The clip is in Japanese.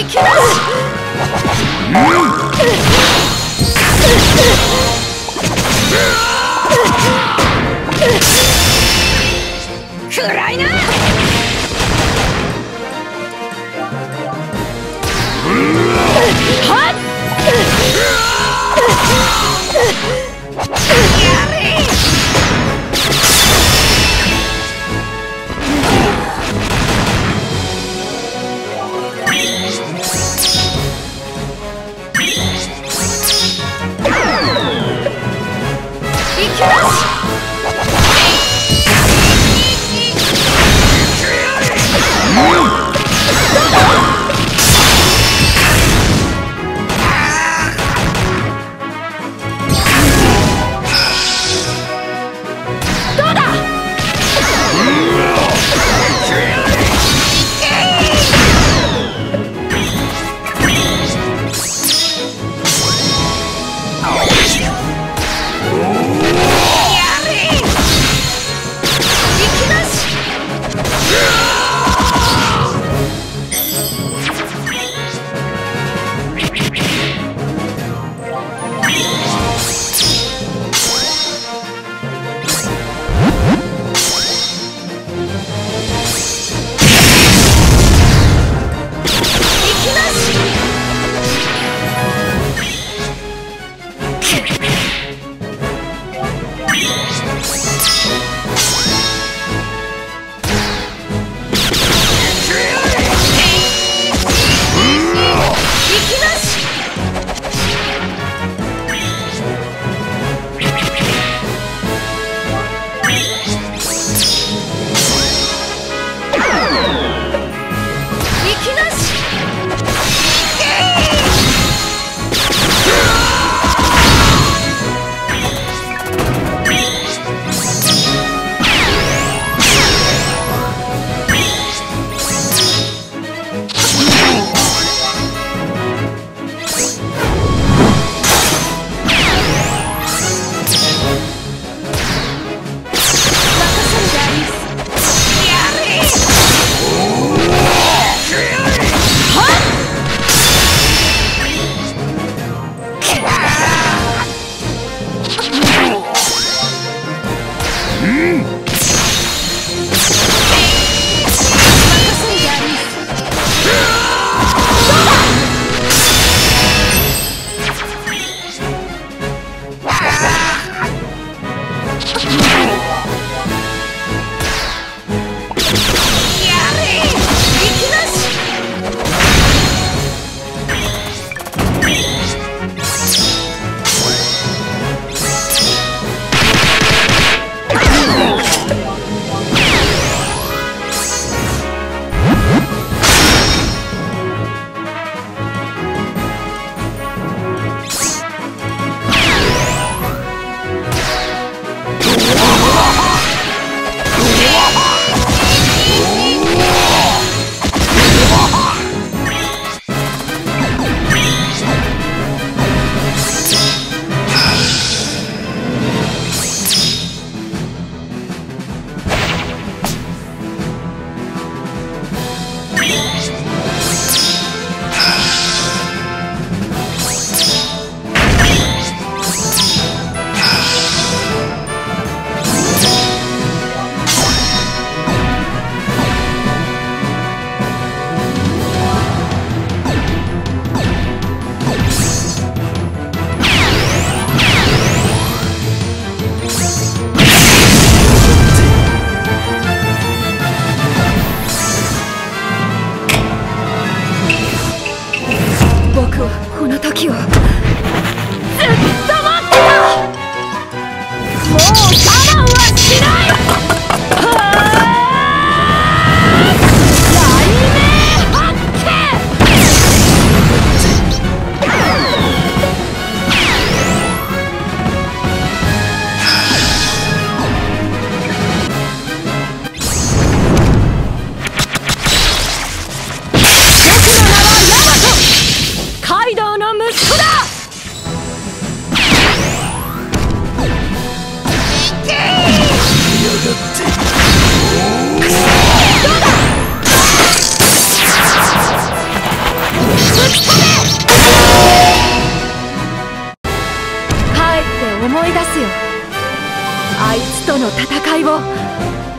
行きなし暗いな。はっ。Yes! 僕はこの時をずっと待ってた。もうよ。あいつとの戦いを。